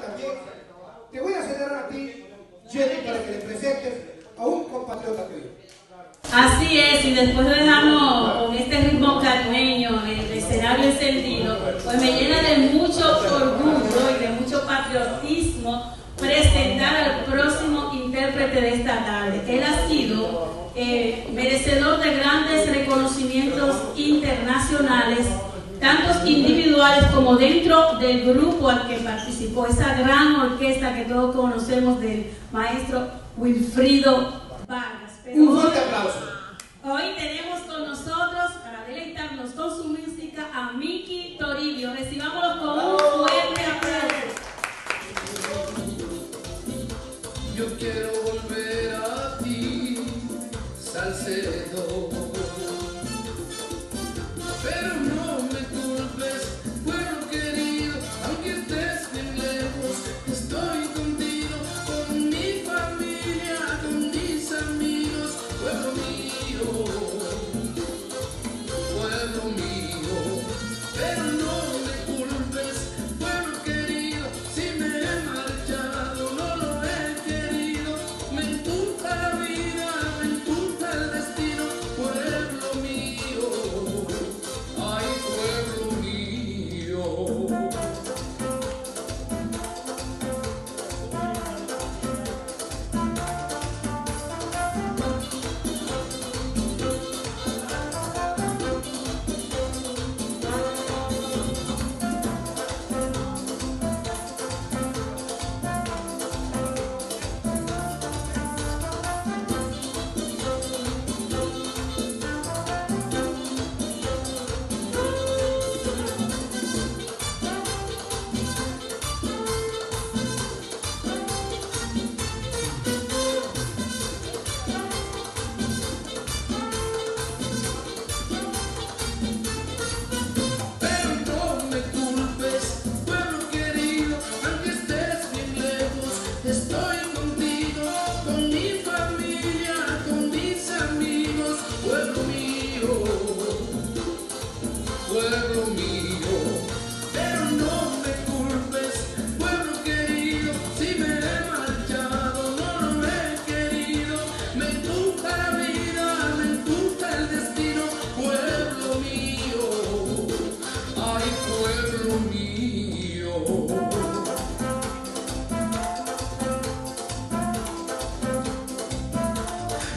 también. Te voy a ceder a ti, Jenny, para que le presentes a un compatriota tuyo. Así es, y después de dejarnos con este ritmo caribeño, el escenario encendido, pues me llena de mucho orgullo y de mucho patriotismo presentar al próximo intérprete de esta tarde. Él ha sido eh, merecedor de grandes reconocimientos internacionales, tantos individuales como dentro del grupo al que participó, esa gran orquesta que todos conocemos del maestro Wilfrido Vargas. Un fuerte aplauso. Hoy tenemos con nosotros, para deleitarnos con su música, a Miki Toribio. Recibámoslo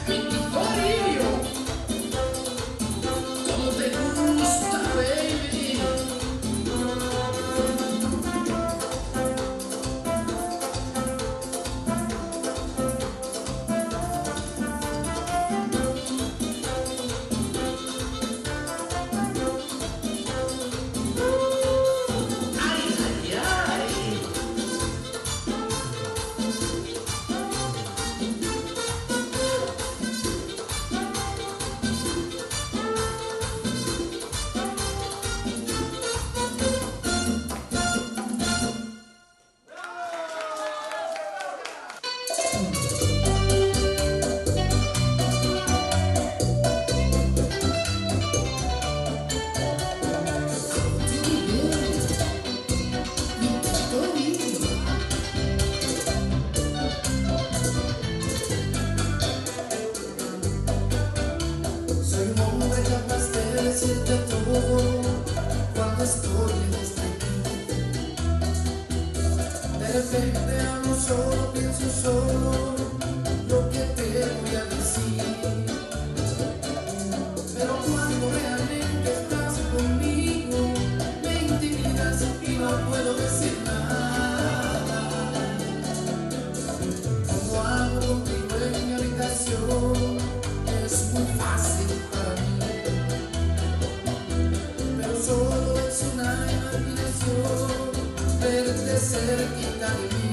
Mi Toribio, solo, pienso solo lo que te voy a decir. Pero cuando realmente estás conmigo, me intimidas y no puedo decir nada. Como hago contigo en mi habitación, es muy fácil para mí. Pero solo es una imaginación verte cerquita de mí.